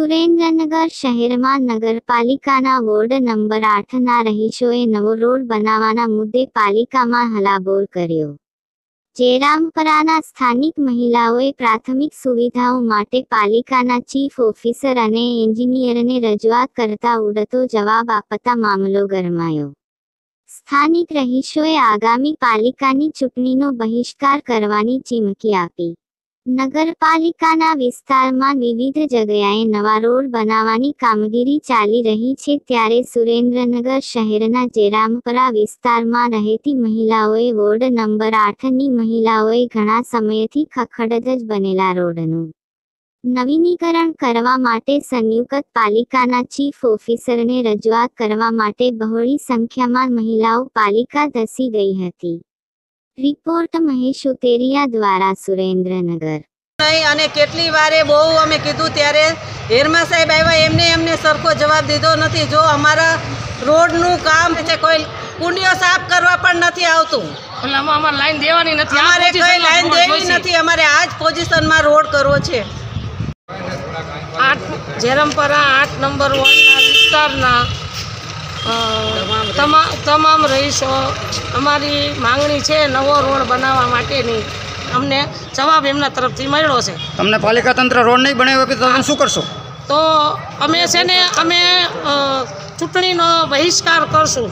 સુરેન્દ્રનગર શહેરમાં નગરપાલિકાના ward number આઠના રહીશોએ નવો રોડ બનાવવાના મુદ્દે પાલિકામાં હલાબોલ કર્યો. જેરામપરાના સ્થાનિક મહિલાઓએ પ્રાથમિક સુવિધાઓ માટે પાલિકાના ચીફ ઓફિસર અને એન્જિનિયરને રજૂઆત કરતા ઉડતો જવાબ આપતા મામલો ગરમાયો. સ્થાનિક રહીશોએ આગામી પાલિકાની ચૂંટણીનો બહિષ્કાર કરવાની ચીમકી આપી. નગરપાલિકાના વિસ્તારમાં વિવિધ જગ્યાએ નવા રોડ બનાવવાની કામગીરી ચાલી રહી છે ત્યારે સુરેન્દ્રનગર શહેરના જેરામપરા વિસ્તારમાં રહેતી મહિલાઓએ વોર્ડ નંબર આઠની મહિલાઓએ ઘણા સમયથી ખખડદ જ બનેલા રોડનું નવીનીકરણ કરવા માટે સંયુક્ત પાલિકાના ચીફ ઓફિસરને રજૂઆત કરવા માટે બહોળી સંખ્યામાં મહિલાઓ પાલિકા ધસી ગઈ હતી. રિપોર્ટ મહેશ ઉતેરિયા દ્વારા સુરેન્દ્રનગર. નહીં અને કેટલી વારે બહુ અમે કીધું ત્યારે હેરમા સાહેબ આવ્યા એમને એમને સરખો જવાબ દીધો નથી. જો અમારા રોડનું કામ છે કોઈ કુંડીઓ સાફ કરવા પણ નથી આવતું. અમારે લાઈન દેવાની નથી. અમારે કઈ લાઈન દેવી નથી. અમારે આ જ પોઝિશનમાં રોડ કરવો છે. આઠ જેરમપરા આઠ નંબર વનના વિસ્તારના તમામ રહીશો અમારી માંગણી છે નવો રોડ બનાવવા માટેની. અમને જવાબ એમના તરફથી મળ્યો છે. તમને પાલિકા તંત્ર રોડ નહીં બનાવ્યો કે તમે શું કરશો? તો અમે છે ને અમે ચૂંટણીનો બહિષ્કાર કરશું.